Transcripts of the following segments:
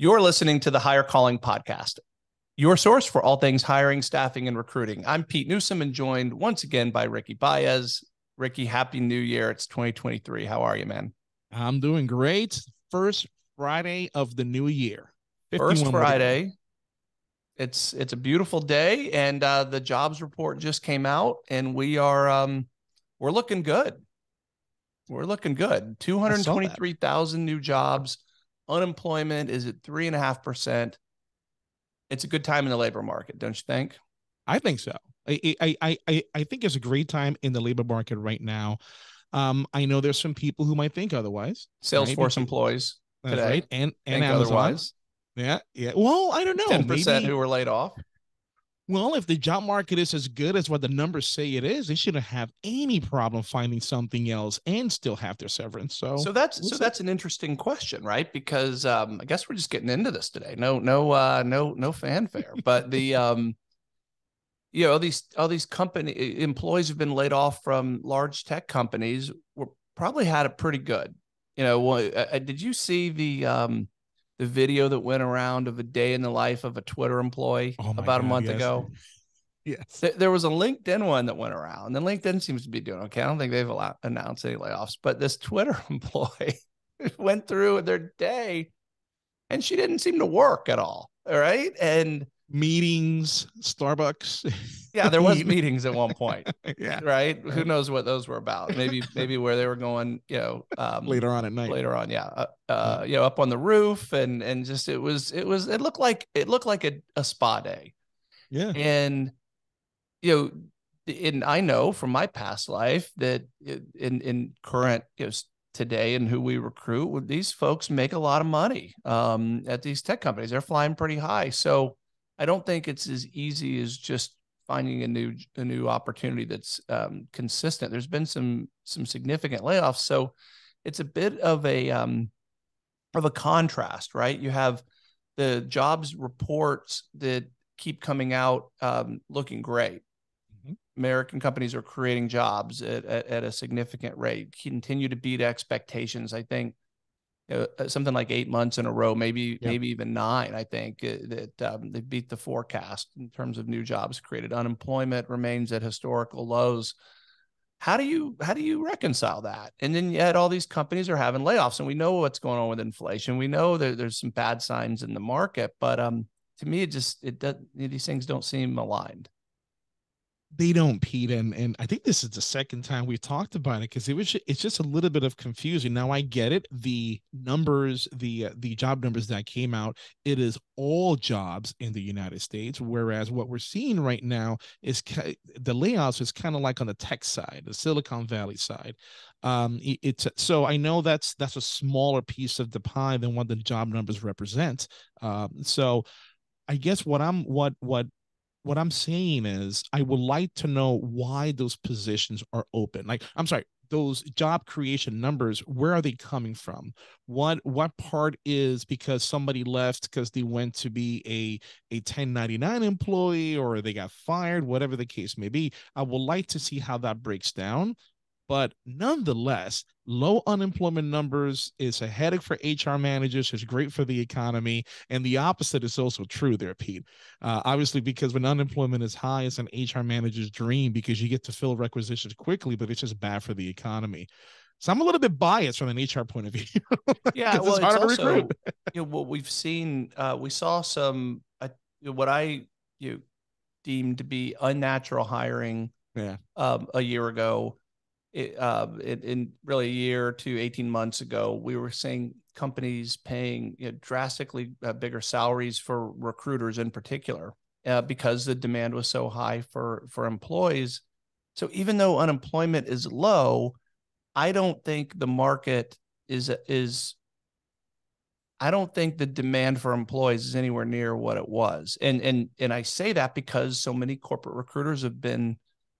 You're listening to the Hire Calling Podcast, your source for all things hiring, staffing, and recruiting. I'm Pete Newsome and joined once again by Ricky Baez. Ricky, happy new year. It's 2023. How are you, man? I'm doing great. First Friday of the new year. First Friday. It's it's a beautiful day, and uh, the jobs report just came out, and we are um, we're looking good. We're looking good. Two hundred twenty-three thousand new jobs Unemployment is at three and a half percent. It's a good time in the labor market, don't you think? I think so. I I I I think it's a great time in the labor market right now. Um, I know there's some people who might think otherwise. Salesforce right? employees today, right? and and Amazon. otherwise. Yeah, yeah. Well, I don't know. Ten percent who were laid off. Well, if the job market is as good as what the numbers say it is, they shouldn't have any problem finding something else and still have their severance. So, so that's so that's an interesting question, right? Because um, I guess we're just getting into this today. No, no, uh, no, no fanfare. but the um, you know, all these all these company employees have been laid off from large tech companies. Were probably had it pretty good. You know, well, uh, did you see the um the video that went around of a day in the life of a Twitter employee oh about God, a month yes. ago. Yes. There was a LinkedIn one that went around, and LinkedIn seems to be doing okay. I don't think they've announced any layoffs, but this Twitter employee went through their day and she didn't seem to work at all. All right. And meetings, Starbucks. Yeah, there was meetings at one point. yeah. Right. Who knows what those were about? Maybe, maybe where they were going, you know, um, later on at night. Later on. Yeah. Uh, uh, you know, up on the roof and, and just, it was, it was, it looked like, it looked like a, a spa day. Yeah. And, you know, and I know from my past life that in, in current, you know, today and who we recruit, these folks make a lot of money um, at these tech companies. They're flying pretty high. So, I don't think it's as easy as just finding a new a new opportunity that's um, consistent. There's been some some significant layoffs, so it's a bit of a um, of a contrast, right? You have the jobs reports that keep coming out um, looking great. Mm-hmm. American companies are creating jobs at, at, at, a significant rate, continue to beat expectations. I think something like eight months in a row, maybe yeah. maybe even nine. I think uh, that um, they beat the forecast in terms of new jobs created. Unemployment remains at historical lows. How do you how do you reconcile that? And then yet all these companies are having layoffs, and we know what's going on with inflation. We know that there's some bad signs in the market, but um, to me, it just it does these things don't seem aligned they don't pete and and i think this is the second time we've talked about it because it was it's just a little bit of confusion now i get it. The numbers the uh, the job numbers that came out it is all jobs in the united states whereas what we're seeing right now is ca- the layoffs is kind of like on the tech side the silicon valley side. Um it, it's so i know that's that's a smaller piece of the pie than what the job numbers represent. Um so I guess what I'm what what what I'm saying is I would like to know why those positions are open. Like, I'm sorry, those job creation numbers, where are they coming from? What what part is because somebody left because they went to be a a 1099 employee or they got fired, whatever the case may be. I would like to see how that breaks down but nonetheless, low unemployment numbers is a headache for HR managers. It's great for the economy. And the opposite is also true there, Pete. Uh, obviously, because when unemployment is high, it's an HR manager's dream because you get to fill requisitions quickly, but it's just bad for the economy. So I'm a little bit biased from an HR point of view. yeah, well, it's, it's also, you know, what we've seen, uh, we saw some, uh, what I you know, deemed to be unnatural hiring yeah. um, a year ago it, uh, in, in, really a year to 18 months ago, we were seeing companies paying you know, drastically uh, bigger salaries for recruiters in particular uh, because the demand was so high for for employees. So even though unemployment is low, I don't think the market is is I don't think the demand for employees is anywhere near what it was. And and and I say that because so many corporate recruiters have been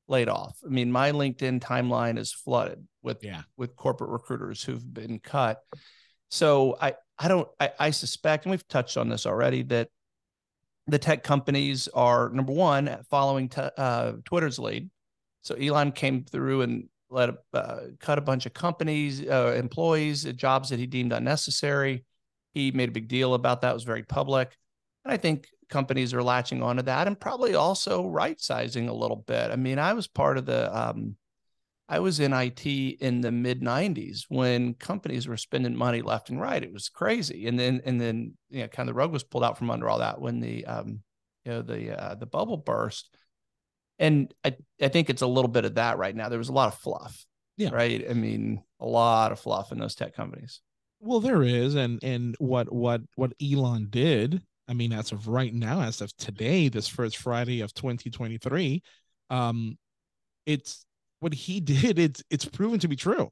laid off. I mean, my LinkedIn timeline is flooded with yeah. with corporate recruiters who've been cut. So I I don't I, I suspect, and we've touched on this already, that the tech companies are number one following t- uh, Twitter's lead. So Elon came through and let uh, cut a bunch of companies, uh, employees, jobs that he deemed unnecessary. he made a big deal about that. It was very public, and I think companies are latching onto that and probably also right sizing a little bit. I mean, I was part of the um, I was in IT in the mid 90s when companies were spending money left and right. It was crazy. And then and then you know kind of the rug was pulled out from under all that when the um you know the uh, the bubble burst. And I I think it's a little bit of that right now. There was a lot of fluff. Yeah. Right? I mean, a lot of fluff in those tech companies. Well, there is and and what what what Elon did, I mean as of right now as of today, this first Friday of 2023, um it's what he did, it's it's proven to be true.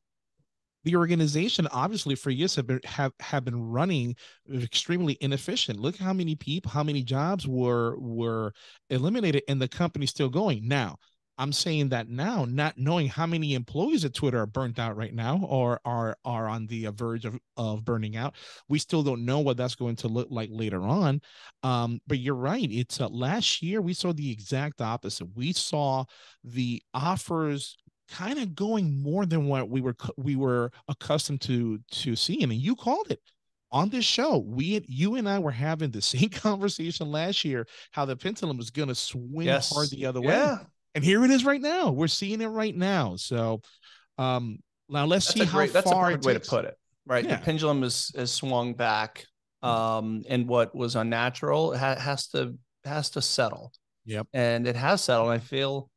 The organization, obviously, for years have been have have been running extremely inefficient. Look how many people, how many jobs were were eliminated, and the company's still going. Now, I'm saying that now, not knowing how many employees at Twitter are burnt out right now or are are on the verge of, of burning out. We still don't know what that's going to look like later on. Um, but you're right. It's uh, last year we saw the exact opposite. We saw the offers kind of going more than what we were we were accustomed to to seeing, and you called it on this show, we you and I were having the same conversation last year how the pendulum was going to swing yes. hard the other yeah. way and here it is right now. We're seeing it right now. So um now let's that's see how great, that's far a perfect way to put it. Right. Yeah. The pendulum is is swung back. Um, and what was unnatural ha- has to has to settle. Yep. And it has settled. I feel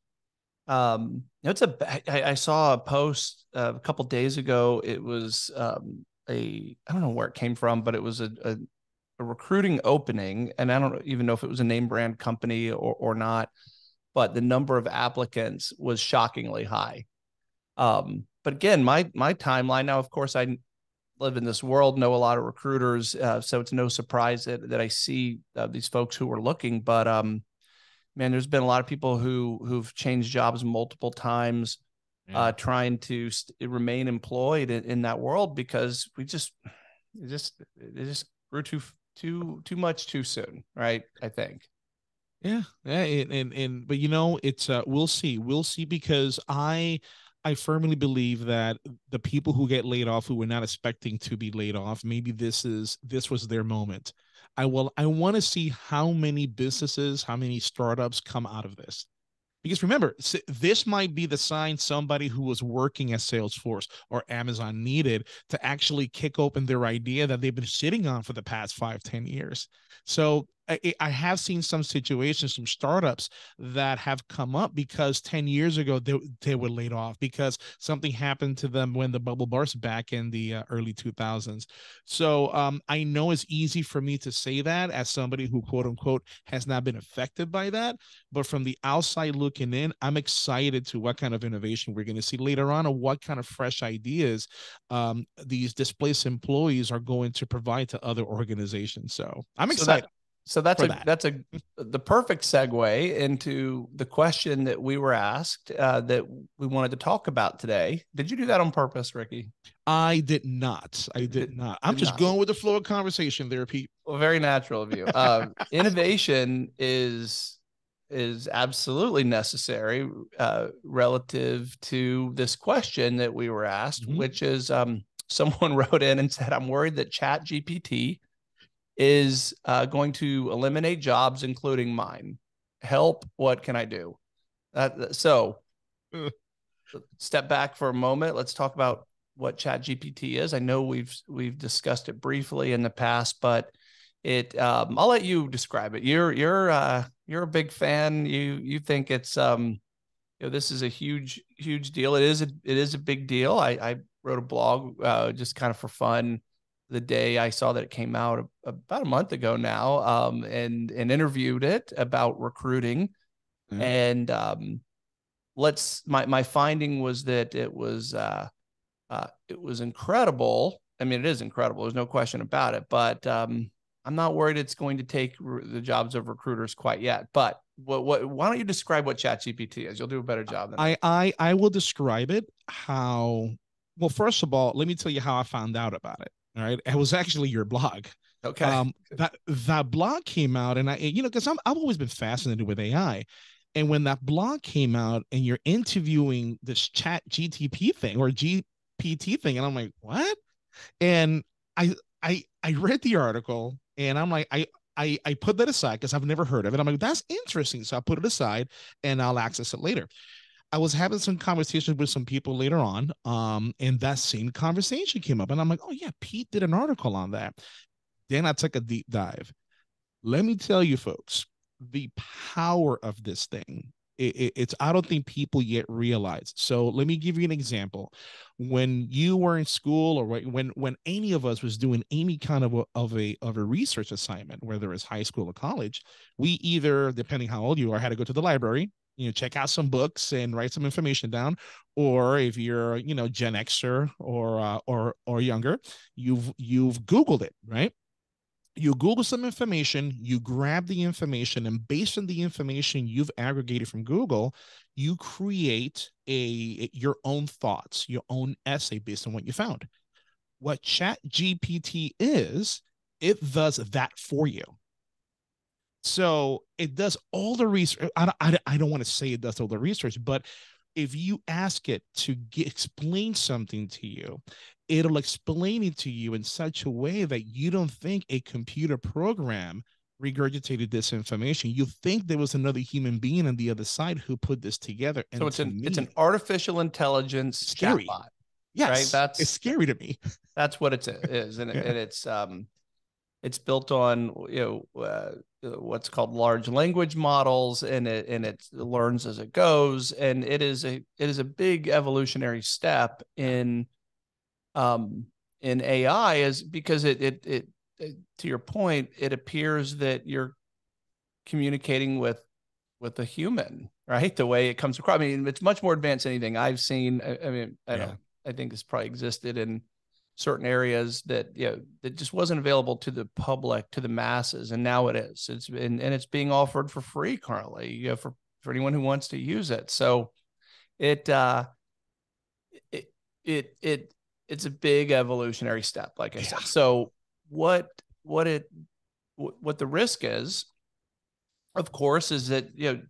um it's a I, I saw a post uh, a couple days ago. It was um a I don't know where it came from, but it was a, a, a recruiting opening, and I don't even know if it was a name brand company or or not but the number of applicants was shockingly high. Um, but again, my my timeline now, of course, I live in this world, know a lot of recruiters, uh, so it's no surprise that that I see uh, these folks who are looking. But um, man, there's been a lot of people who who've changed jobs multiple times, yeah. uh, trying to st- remain employed in, in, that world because we just it just it just grew too too too much too soon, right? I think. Yeah, yeah, and, and and but you know, it's uh we'll see. We'll see because I I firmly believe that the people who get laid off who were not expecting to be laid off, maybe this is this was their moment. I will I want to see how many businesses, how many startups come out of this. Because remember, this might be the sign somebody who was working at Salesforce or Amazon needed to actually kick open their idea that they've been sitting on for the past five, ten years. So I, I have seen some situations, some startups that have come up because 10 years ago they, they were laid off because something happened to them when the bubble burst back in the uh, early 2000s. So um, I know it's easy for me to say that as somebody who, quote unquote, has not been affected by that. But from the outside looking in, I'm excited to what kind of innovation we're going to see later on or what kind of fresh ideas um, these displaced employees are going to provide to other organizations. So I'm excited. So that- so that's a that. that's a the perfect segue into the question that we were asked uh, that we wanted to talk about today. Did you do that on purpose, Ricky? I did not. I did, did not. I'm did just not. going with the flow of conversation there, Pete. Well, very natural of you. Uh, innovation is is absolutely necessary uh, relative to this question that we were asked, mm-hmm. which is um, someone wrote in and said, "I'm worried that Chat GPT." Is uh, going to eliminate jobs, including mine. Help! What can I do? Uh, so, step back for a moment. Let's talk about what Chat GPT is. I know we've we've discussed it briefly in the past, but it um, I'll let you describe it. You're you're uh, you're a big fan. You you think it's um you know this is a huge huge deal. It is a it is a big deal. I I wrote a blog uh, just kind of for fun the day I saw that it came out about a month ago now, um, and and interviewed it about recruiting, mm-hmm. and um, let's my my finding was that it was uh, uh, it was incredible. I mean, it is incredible. There's no question about it. But um, I'm not worried it's going to take re- the jobs of recruiters quite yet. But what what why don't you describe what ChatGPT is? You'll do a better job than I I I will describe it how. Well, first of all, let me tell you how I found out about it. All right. It was actually your blog. Okay. Um, that that blog came out, and I, you know, because I'm I've always been fascinated with AI. And when that blog came out and you're interviewing this chat GTP thing or GPT thing, and I'm like, what? And I I I read the article and I'm like, I I, I put that aside because I've never heard of it. I'm like, that's interesting. So I put it aside and I'll access it later. I was having some conversations with some people later on, um, and that same conversation came up, and I'm like, oh yeah, Pete did an article on that. Then I took a deep dive. Let me tell you, folks, the power of this thing. It, it, it's I don't think people yet realize. So let me give you an example. When you were in school, or when when any of us was doing any kind of a, of a of a research assignment, whether it's high school or college, we either, depending how old you are, had to go to the library, you know check out some books and write some information down. Or if you're you know gen xer or uh, or or younger you've you've googled it right? You google some information you grab the information and based on the information you've aggregated from google you create a your own thoughts your own essay based on what you found. What chat gpt is it does that for you so it does all the research. I, I, I don't want to say it does all the research, but if you ask it to get, explain something to you, it'll explain it to you in such a way that you don't think a computer program regurgitated this information. You think there was another human being on the other side who put this together. And so it's an me, it's an artificial intelligence scary. chatbot. Yes, right? that's it's scary to me. That's what it is, and, yeah. and it's um, it's built on you know uh, what's called large language models and it and it learns as it goes. And it is a it is a big evolutionary step in um in AI is because it it it, it to your point it appears that you're communicating with with a human right? The way it comes across. I mean it's much more advanced than anything i've seen. I, I mean i yeah. don't i think this probably existed in certain areas that you know that just wasn't available to the public to the masses and now it is. It's been and it's being offered for free currently you know, for for anyone who wants to use it. So it uh it it, it it's a big evolutionary step like i yeah. said so what what it what the risk is of course is that you know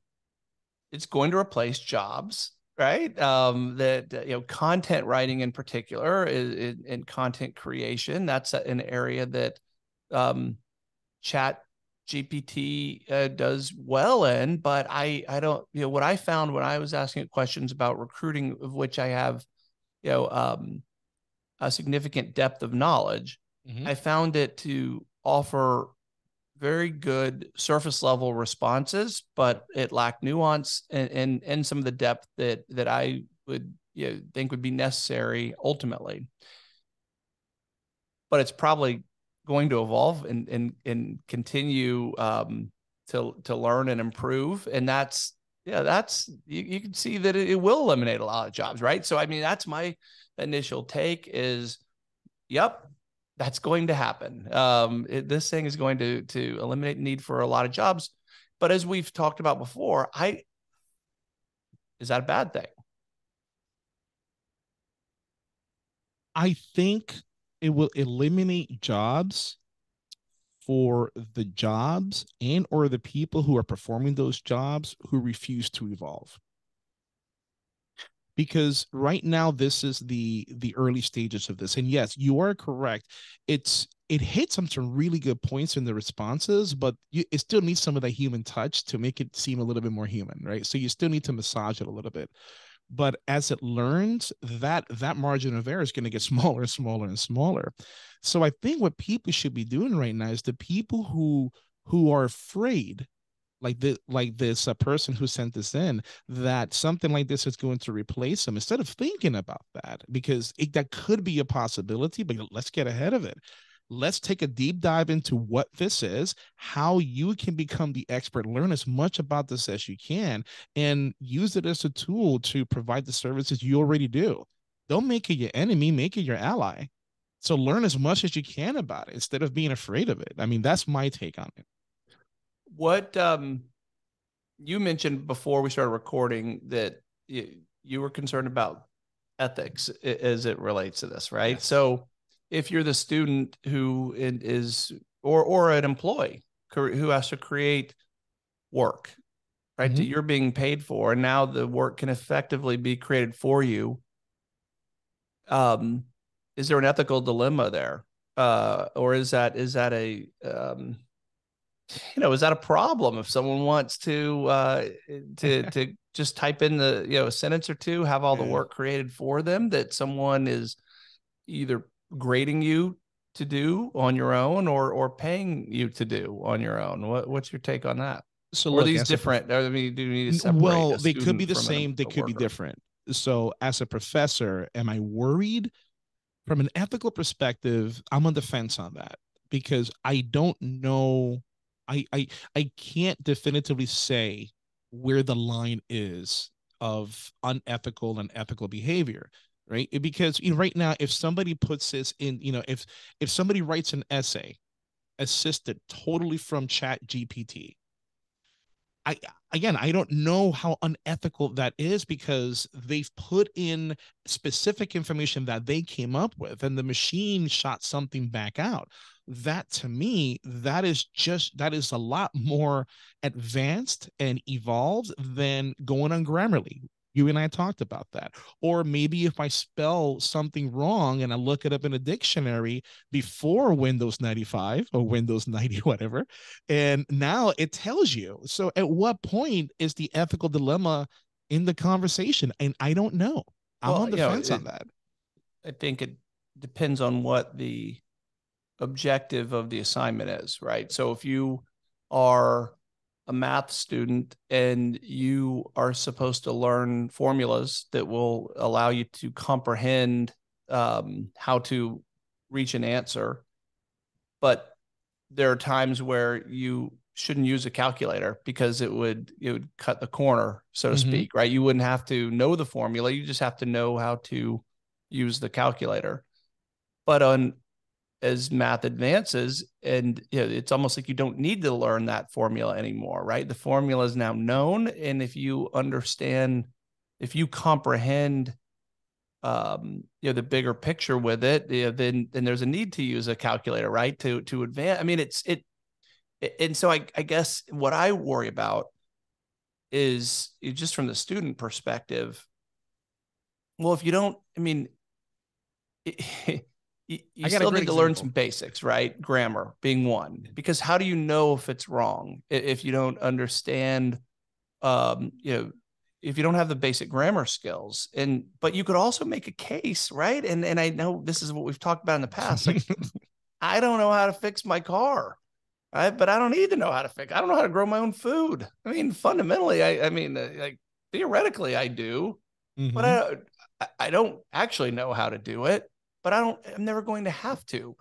it's going to replace jobs right? Um, that you know, content writing in particular, is, in content creation, that's an area that um, Chat GPT uh, does well in. But I, I don't, you know, what I found when I was asking questions about recruiting, of which I have, you know, um, a significant depth of knowledge, mm-hmm. I found it to offer very good surface level responses, but it lacked nuance and, and, and some of the depth that, that I would you know, think would be necessary ultimately. But it's probably going to evolve and, and, and continue um, to, to learn and improve. And that's, yeah, that's, you, you can see that it, it will eliminate a lot of jobs, right? So, I mean, that's my initial take is, yep, that's going to happen. Um, it, this thing is going to to eliminate need for a lot of jobs. But as we've talked about before, I is that a bad thing? I think it will eliminate jobs for the jobs and or the people who are performing those jobs who refuse to evolve because right now this is the the early stages of this. And yes you are correct. It's it hits on some really good points in the responses but you, it still needs some of that human touch to make it seem a little bit more human right? So you still need to massage it a little bit. But as it learns that that margin of error is going to get smaller and smaller and smaller. So i think what people should be doing right now is the people who who are afraid like the like this uh, person who sent this in that something like this is going to replace them instead of thinking about that because it, that could be a possibility but let's get ahead of it. Let's take a deep dive into what this is how you can become the expert learn as much about this as you can and use it as a tool to provide the services you already do. Don't make it your enemy make it your ally. So learn as much as you can about it instead of being afraid of it. I mean that's my take on it what um, you mentioned before we started recording that you, you were concerned about ethics as it relates to this, right? Yes. So if you're the student who is or or an employee who has to create work right mm-hmm. that you're being paid for and now the work can effectively be created for you um is there an ethical dilemma there uh, or is that is that a um, you know is that a problem if someone wants to uh, to to just type in the you know a sentence or two, have all the work created for them that someone is either grading you to do on your own or or paying you to do on your own. What what's your take on that? So look, are these different? I mean, do you need to separate? well, a they could be the same. They a could be different. So, as a professor, am I worried? From an ethical perspective, I'm on the fence on that because I don't know. I I I can't definitively say where the line is of unethical and ethical behavior right because you know, right now if somebody puts this in you know if if somebody writes an essay assisted totally from chat gpt I again, I don't know how unethical that is because they've put in specific information that they came up with and the machine shot something back out. That to me, that is just that is a lot more advanced and evolved than going on Grammarly. You and I talked about that. Or maybe if I spell something wrong and I look it up in a dictionary before Windows 95 or Windows 90, whatever, and now it tells you. So at what point is the ethical dilemma in the conversation? And I don't know. I'm Well, on the you know, fence on that. I think it depends on what the objective of the assignment is, right? So if you are a math student and you are supposed to learn formulas that will allow you to comprehend um, how to reach an answer, but there are times where you shouldn't use a calculator because it would it would cut the corner, so to Mhm. speak, right? You wouldn't have to know the formula; you just have to know how to use the calculator. But on as math advances, and you know, it's almost like you don't need to learn that formula anymore, right? The formula is now known, and if you understand, if you comprehend, um, you know, the bigger picture with it, you know, then then there's a need to use a calculator, right? To to advance. I mean, it's it, and so I I guess what I worry about is just from the student perspective. Well, if you don't, I mean, it, you, you I still need to learn some basics, right? Grammar being one, because how do you know if it's wrong if you don't understand, um, you know, if you don't have the basic grammar skills? And but you could also make a case, right? And and I know this is what we've talked about in the past. Like, I don't know how to fix my car. Right? But I don't need to know how to fix. I don't know how to grow my own food. I mean, fundamentally, I, I mean, uh, like theoretically, I do, but Mhm. I, I- I don't actually know how to do it. But I don't. I'm never going to have to.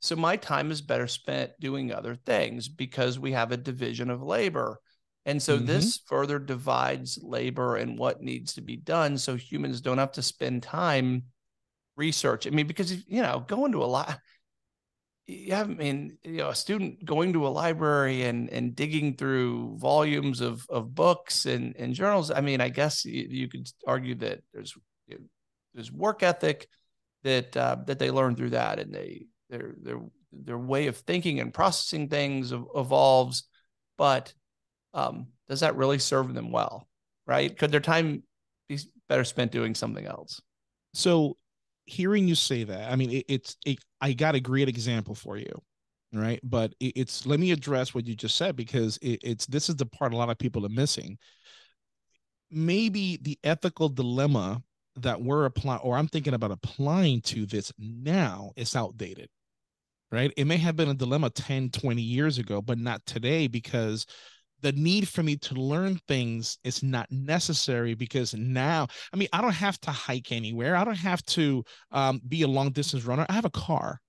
So my time is better spent doing other things because we have a division of labor. And so Mhm. this further divides labor and what needs to be done so humans don't have to spend time research. I mean, because you know, going to a lot yeah, I mean, you know, a student going to a library and and digging through volumes of of books and and journals. I mean, I guess you, you could argue that there's there's work ethic that uh, that they learn through that, and they their their their way of thinking and processing things evolves. But um, does that really serve them well? Right? Could their time be better spent doing something else? So hearing you say that, I mean, it, it's it, I got a great example for you, right? But it, it's let me address what you just said because it, it's this is the part a lot of people are missing. Maybe the ethical dilemma that we're applying, or I'm thinking about applying to this now, is outdated, right? It may have been a dilemma 10, 20 years ago, but not today because the need for me to learn things is not necessary because now i mean i don't have to hike anywhere. I don't have to um, be a long distance runner. I have a car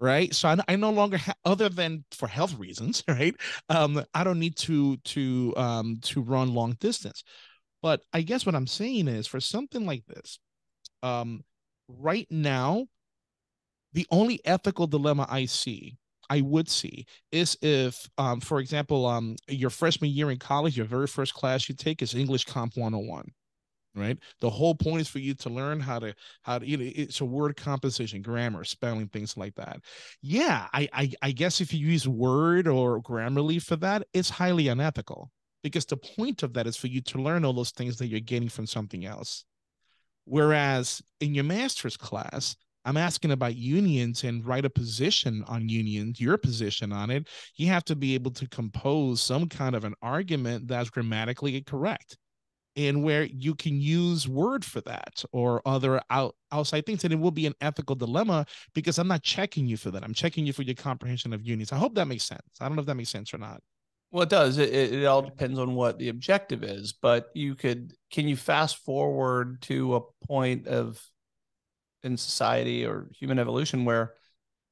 right? So i, I no longer have other than for health reasons right? Um, i don't need to to um, to run long distance but i guess what i'm saying is for something like this um, right now the only ethical dilemma i see I would see is if, um, for example, um, your freshman year in college, your very first class you take is English Comp 101, right? The whole point is for you to learn how to how to you know it's a word composition, grammar, spelling, things like that. Yeah, I I, I guess if you use Word or Grammarly for that, it's highly unethical because the point of that is for you to learn all those things that you're getting from something else. Whereas in your master's class, I'm asking about unions and write a position on unions, your position on it. You have to be able to compose some kind of an argument that's grammatically correct and where you can use word for that or other out, outside things. And it will be an ethical dilemma because i'm not checking you for that. I'm checking you for your comprehension of unions. I hope that makes sense. I don't know if that makes sense or not well it does it, it all depends on what the objective is but you could can you fast forward to a point of in society or human evolution where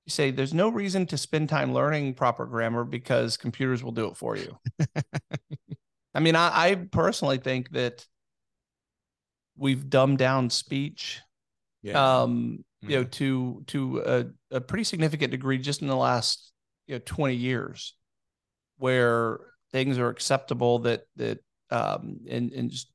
you say there's no reason to spend time learning proper grammar because computers will do it for you I mean, I, I personally think that we've dumbed down speech, yeah. um, you know, mm-hmm. to to a, a pretty significant degree just in the last you know 20 years, where things are acceptable that that um in in just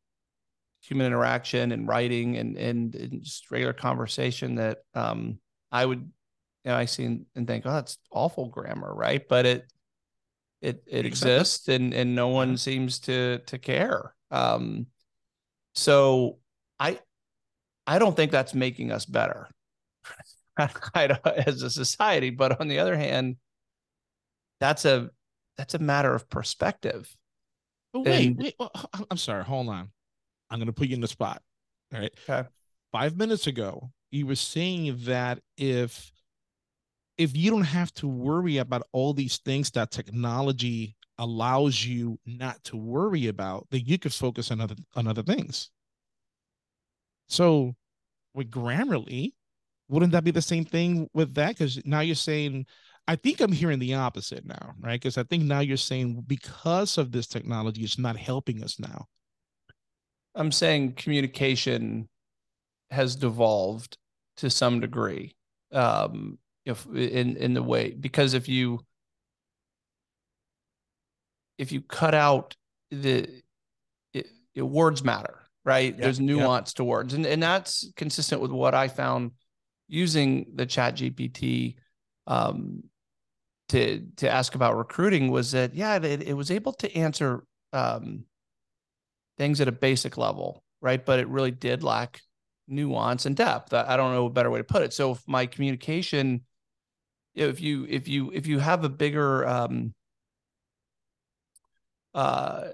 human interaction and writing and and, and just regular conversation that um I would you know I see and, think, oh, that's awful grammar, right? But it it it exists and and no one seems to to care. Um so i i don't think that's making us better. As a society but on the other hand that's a that's a matter of perspective wait, and, wait well, i'm sorry hold on i'm going to put you in the spot all right okay five minutes ago you were saying that if if you don't have to worry about all these things that technology allows you not to worry about, then you could focus on other on other things. So with Grammarly, wouldn't that be the same thing with that? Because now you're saying, I think I'm hearing the opposite now, right? Because I think now you're saying because of this technology, it's not helping us now. I'm saying communication has devolved to some degree. Um, if in in the way because if you if you cut out the it, it, words matter right there's nuance to words and and that's consistent with what i found using the chat gpt um, to to ask about recruiting was that yeah it, it was able to answer um, things at a basic level right? But it really did lack nuance and depth. I, don't know a better way to put it. So if my communication if you if you if you have a bigger um uh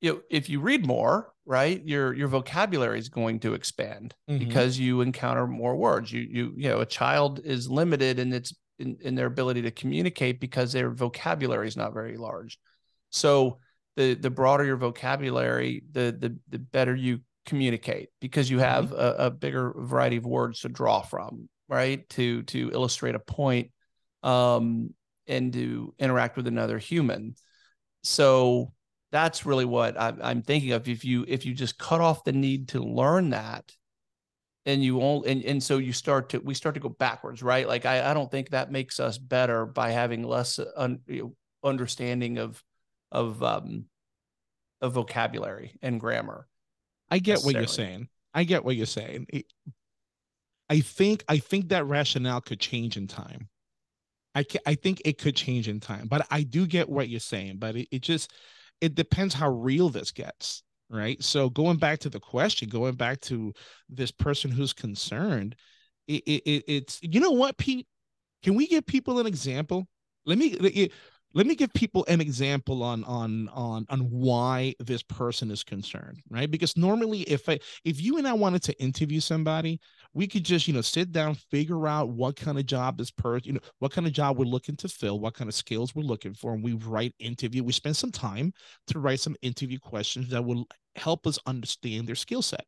you know if you read more right your your vocabulary is going to expand mm-hmm. because you encounter more words. You you you know a child is limited in its in, in their ability to communicate because their vocabulary is not very large so the the broader your vocabulary the the the better you communicate because you mm-hmm. have a, a bigger variety of words to draw from right to to illustrate a point um, and to interact with another human. So that's really what I'm, I'm thinking of. If you if you just cut off the need to learn that, and you won't and, and so you start to we start to go backwards, right? Like I, I don't think that makes us better by having less un, you know, understanding of of um of vocabulary and grammar. I get what you're saying. I get what you're saying. I think I think that rationale could change in time. I can, I think it could change in time, but I do get what you're saying. But it, it just it depends how real this gets, right? So going back to the question, going back to this person who's concerned, it, it it's you know what, Pete? Can we give people an example? Let me let me give people an example on on on on why this person is concerned right? Because normally if i if you and i wanted to interview somebody we could just you know sit down figure out what kind of job this person you know what kind of job we're looking to fill what kind of skills we're looking for and we write interview we spend some time to write some interview questions that will help us understand their skill set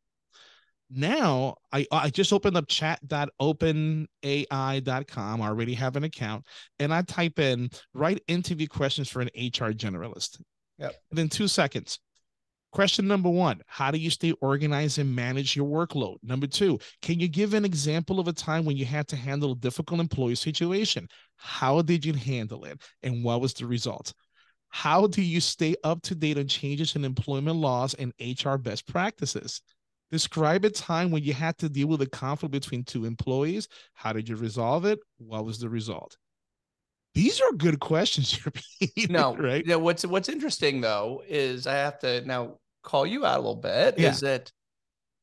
now I I just opened up chat.openai.com. I already have an account, and I type in write interview questions for an HR generalist. Yep. Within two seconds. Question number one How do you stay organized and manage your workload? Number two, can you give an example of a time when you had to handle a difficult employee situation? How did you handle it? And what was the result? How do you stay up to date on changes in employment laws and HR best practices? Describe a time when you had to deal with a conflict between two employees. How did you resolve it? What was the result? These are good questions you're no, right? Yeah. What's what's interesting though is I have to now call you out a little bit. Yeah. Is that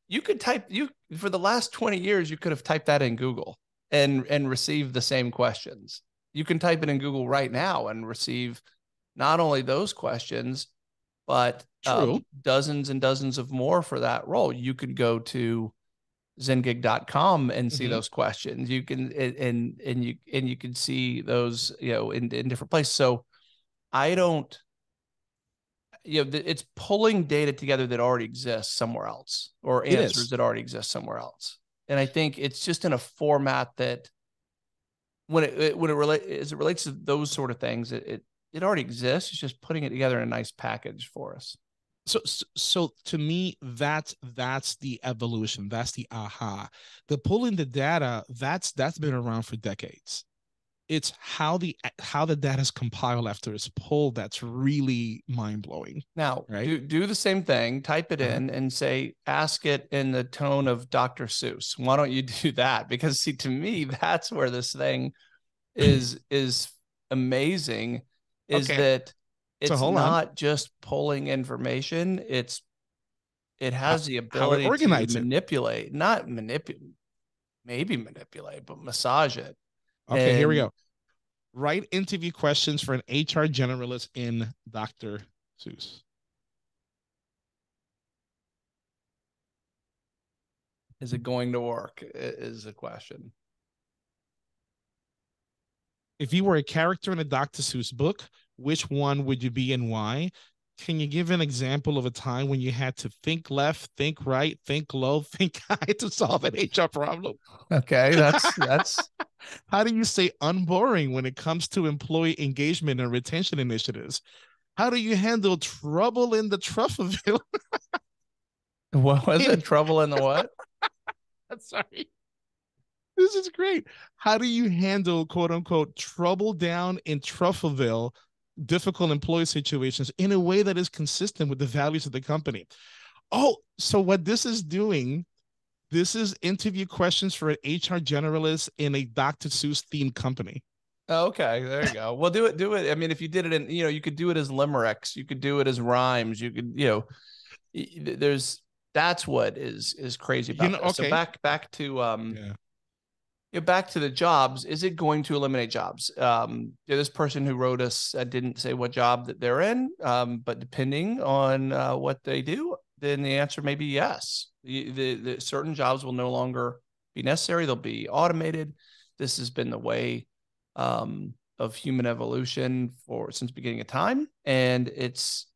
you could type you for the last 20 years, you could have typed that in Google. and and receive the same questions. You can type it in Google right now and receive not only those questions, but um, dozens and dozens of more for that role. You could go to zengig.com and see mm-hmm. those questions. You can and and you and you can see those, you know, in, in different places. So I don't you know, it's pulling data together that already exists somewhere else or answers that already exist somewhere else. And I think it's just in a format that when it, when it relate as it relates to those sort of things, it, it it already exists. It's just putting it together in a nice package for us. So, so to me, that's that's the evolution. That's the aha. The pulling the data. That's that's been around for decades. It's how the how the data is compiled after it's pulled that's really mind blowing. Now, right? do do the same thing. Type it uh-huh. in and say, ask it in the tone of Dr. Seuss. Why don't you do that? Because see, to me, that's where this thing is is amazing is okay. that it's so not on. just pulling information. It's it has the ability to manipulate, it. not manipulate, maybe manipulate, but massage it. Okay, and, here we go. Write interview questions for an HR generalist in Dr. Seuss. Is it going to work? Is the question if you were a character in a Dr. Seuss book, which one would you be and why? Can you give an example of a time when you had to think left, think right, think low, think high to solve an HR problem? Okay, that's that's how do you say unboring when it comes to employee engagement and retention initiatives? How do you handle trouble in the Truffleville? what was it? Trouble in the what? Sorry this is great. How do you handle quote unquote trouble down in Truffleville, difficult employee situations in a way that is consistent with the values of the company? Oh, so what this is doing, this is interview questions for an HR generalist in a Dr. Seuss themed company. Okay, there you go. Well, do it, do it. I mean, if you did it in, you know, you could do it as limericks, you could do it as rhymes, you could, you know, there's that's what is is crazy about you know, okay. So back back to um yeah you know, back to the jobs, is it going to eliminate jobs? Um, this person who wrote us uh, didn't say what job that they're in, um, but depending on uh, what they do, then the answer may be yes. The, the, the, certain jobs will no longer be necessary; they'll be automated. This has been the way um, of human evolution for since beginning of time, and it's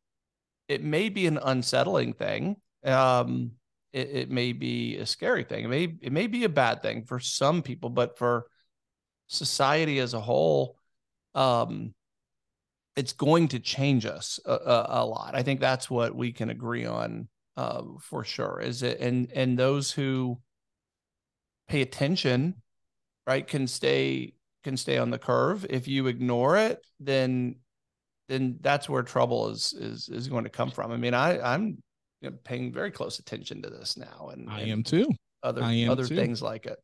it may be an unsettling thing. Um, it, it may be a scary thing. It may it may be a bad thing for some people, but for society as a whole, um, it's going to change us a, a, a, lot. I think that's what we can agree on uh, for sure. Is it and and those who pay attention, right, can stay can stay on the curve. If you ignore it, then then that's where trouble is is is going to come from. I mean, I I'm you know, paying very close attention to this now, and I and am too. Other am other too. things like it.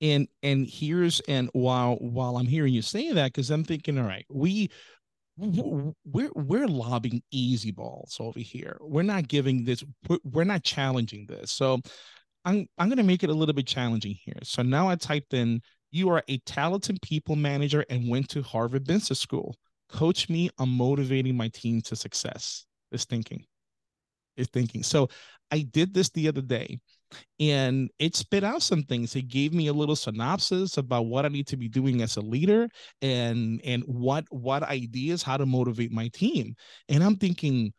And and here's and while while I'm hearing you say that, because I'm thinking, all right, we we're we're lobbing easy balls over here. We're not giving this. We're, we're not challenging this. So I'm I'm going to make it a little bit challenging here. So now I typed in, you are a talented people manager and went to Harvard Business School. Coach me on motivating my team to success. Is thinking is thinking. So I did this the other day and it spit out some things. It gave me a little synopsis about what i need to be doing as a leader and and what what ideas how to motivate my team. And i'm thinking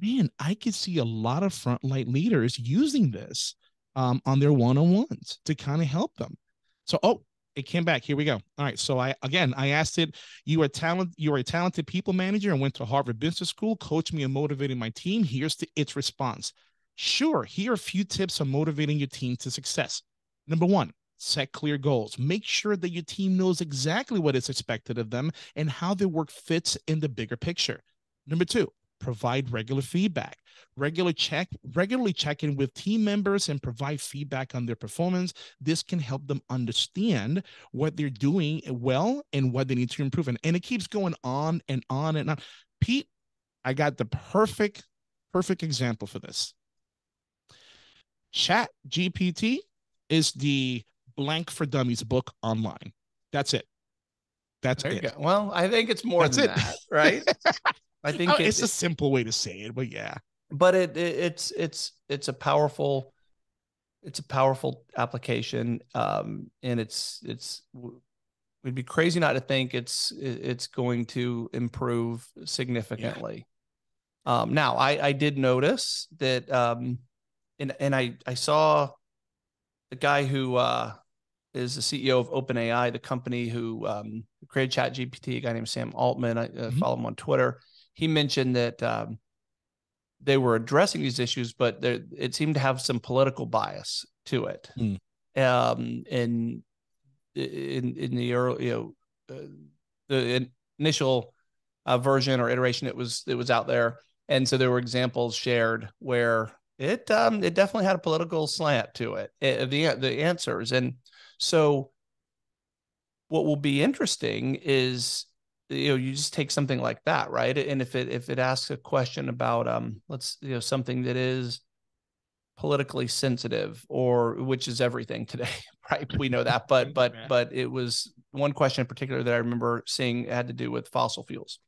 man i could see a lot of frontline leaders using this um, on their one-on-ones to kind of help them. So oh it came back. Here we go. All right. So I again I asked it, you are talent, you are a talented people manager and went to Harvard Business School, coached me and motivating my team. Here's the, its response. Sure, here are a few tips on motivating your team to success. Number one, set clear goals. Make sure that your team knows exactly what is expected of them and how their work fits in the bigger picture. Number two, provide regular feedback regular check regularly check in with team members and provide feedback on their performance this can help them understand what they're doing well and what they need to improve and, and it keeps going on and on and on pete i got the perfect perfect example for this chat gpt is the blank for dummies book online. That's it. That's it. go. Well, I think it's more That's than it. that, right? I think Oh, it- it's a simple way to say it, but yeah. but it, it it's it's it's a powerful it's a powerful application um and it's it's we'd be crazy not to think it's it's going to improve significantly um now i i did notice that um and and i i saw the guy who uh is the ceo of openai the company who um created chat gpt a guy named sam altman i uh, Mhm. follow him on twitter he mentioned that um they were addressing these issues, but there it seemed to have some political bias to it. Hmm. Um, in in in the early, you know, uh, the in- initial uh, version or iteration, it was it was out there, and so there were examples shared where it um it definitely had a political slant to it. eh, the the answers, and so what will be interesting is you know you just take something like that right? And if it if it asks a question about um let's you know something that is politically sensitive or which is everything today right? We know that but but but it was one question in particular that i remember seeing had to do with fossil fuels.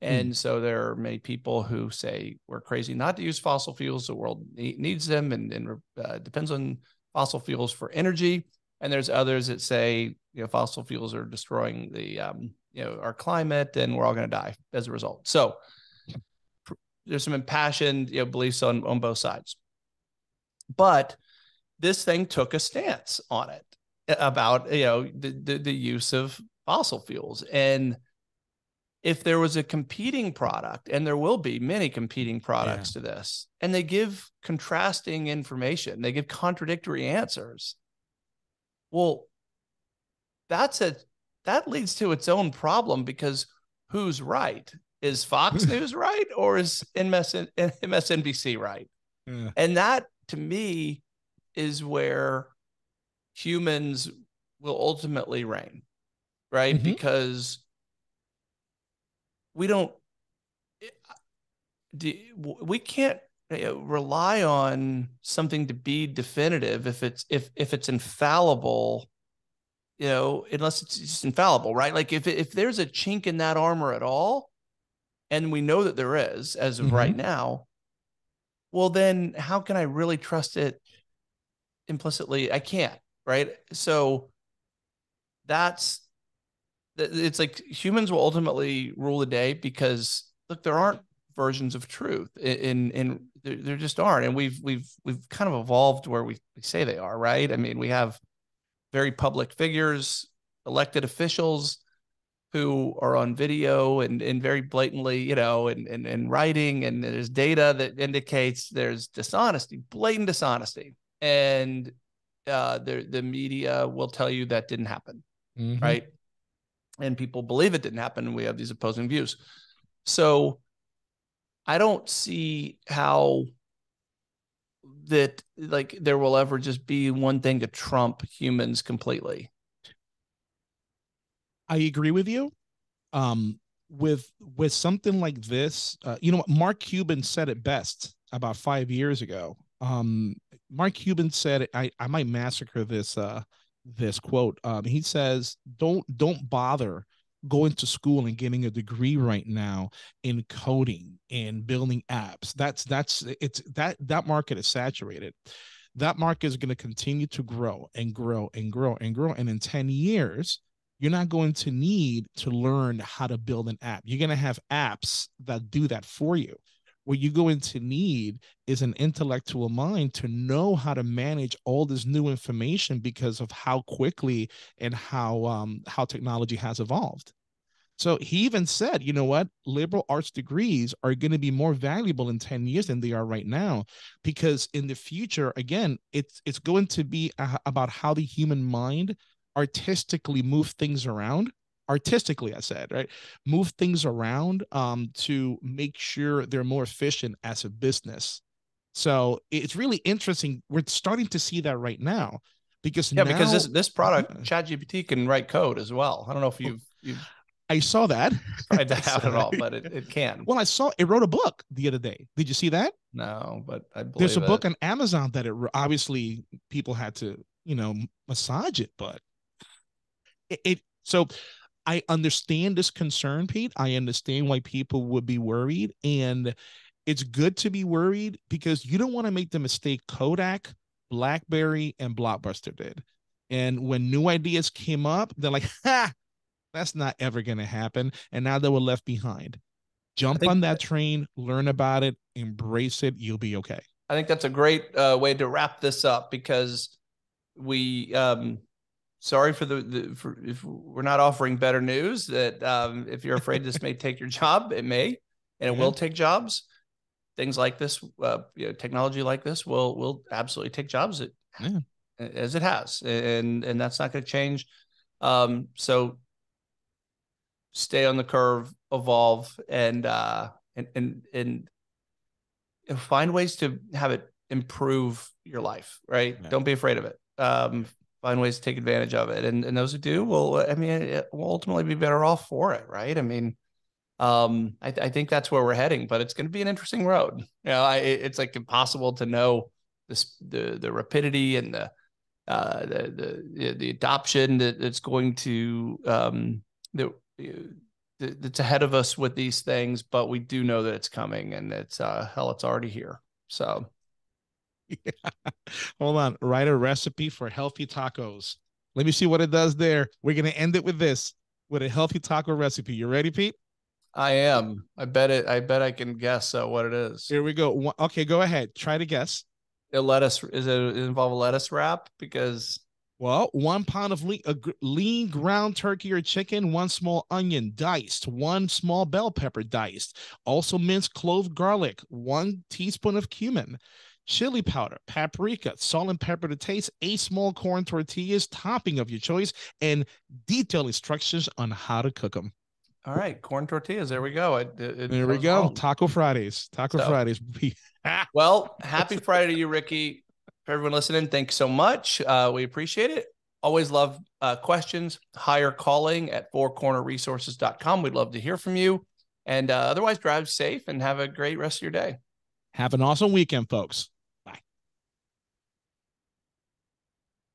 And so there are many people who say we're crazy not to use fossil fuels. The world needs them and, and uh, depends on fossil fuels for energy. And there's others that say you know fossil fuels are destroying the um, you know our climate and we're all going to die as a result. So pr- there's some impassioned you know beliefs on on both sides. But this thing took a stance on it about you know the the, the use of fossil fuels. And if there was a competing product and there will be many competing products to this and they give contrasting information they give contradictory answers well that's a that leads to its own problem because who's right is fox news right or is MSN, msnbc right Yeah. and that to me is where humans will ultimately reign right Mhm. because we don't we can't rely on something to be definitive if it's if if it's infallible you know unless it's just infallible right? Like if if there's a chink in that armor at all and we know that there is as of right mm-hmm. now well then how can i really trust it implicitly? I can't right? So that's it's like humans will ultimately rule the day because look there aren't versions of truth in in, in there, there just aren't. And we've we've we've kind of evolved where we, we say they are right? I mean we have very public figures elected officials who are on video and and very blatantly you know and and, and writing and there's data that indicates there's dishonesty blatant dishonesty and uh the the media will tell you that didn't happen Mhm. right? And people believe it didn't happen. And we have these opposing views. So I don't see how that like there will ever just be one thing to trump humans completely. I agree with you. Um, with with something like this, uh, you know what? Mark Cuban said it best about five years ago. Um, Mark Cuban said, I I might massacre this uh this quote. Um, he says, "Don't don't bother going to school and getting a degree right now in coding and building apps. That's that's it's that that market is saturated." That market is going to continue to grow and grow and grow and grow. And in 10 years, you're not going to need to learn how to build an app. You're going to have apps that do that for you. What you're going to need is an intellectual mind to know how to manage all this new information because of how quickly and how um, how technology has evolved. So he even said, you know what, liberal arts degrees are going to be more valuable in 10 years than they are right now because in the future again it's it's going to be a- about how the human mind artistically move things around artistically i said right? Move things around um to make sure they're more efficient as a business. So it's really interesting. We're starting to see that right now because Yeah, because this this product, Uh, ChatGPT, can write code as well. I don't know if you've you've i saw that. tried that out at all, but it, it can. well i saw it wrote a book the other day. Did you see that? No, but I believe there's a book on amazon that it obviously people had to you know, massage it, but it, it so I understand this concern, Pete. I understand why people would be worried. And it's good to be worried because you don't want to make the mistake Kodak, Blackberry, and Blockbuster did. And when new ideas came up, they're like, ha, that's not ever going to happen. And now they were left behind. Jump on that train, learn about it, embrace it. You'll be okay. I think that's a great uh, way to wrap this up because we, um, sorry for the, the for, if we're not offering better news that um, if you're afraid this may take your job, it may, and it will take jobs. Things like this, uh, you know, technology like this will will absolutely take jobs. It, yeah. as it has, and and that's not going to change. Um, so stay on the curve, evolve, and uh, and and and find ways to have it improve your life. Right? Yeah. Don't be afraid of it. Um, find ways to take advantage of it. And and those who do will, I mean, will ultimately be better off for it, right? I mean, um, I, I think that's where we're heading, but it's going to be an interesting road. You know, I, it's like impossible to know this the the rapidity and the uh, the the the adoption that it's going to um that that's ahead of us with these things, but we do know that it's coming and it's uh hell, it's already here. So yeah. Hold on. Write a recipe for healthy tacos. Let me see what it does there. We're gonna end it with this with a healthy taco recipe. You ready, Pete? I am. I bet it. I bet I can guess uh, what it is. Here we go. Okay, go ahead. Try to guess. A lettuce is it, it involve a lettuce wrap because well, one pound of lean, uh, lean ground turkey or chicken, one small onion diced, one small bell pepper diced, also minced clove garlic, one teaspoon of cumin, chili powder, paprika, salt and pepper to taste, eight small corn tortillas, topping of your choice, and detailed instructions on how to cook them. All right, corn tortillas. There we go. It, it, there we go. Wrong. Taco Fridays. Taco so, Fridays. well, happy Friday to you, Ricky. For everyone listening, thanks so much. Uh, we appreciate it. Always love uh, questions. Hire calling at fourcornerresources.com. We'd love to hear from you. And uh, otherwise, drive safe and have a great rest of your day. Have an awesome weekend, folks.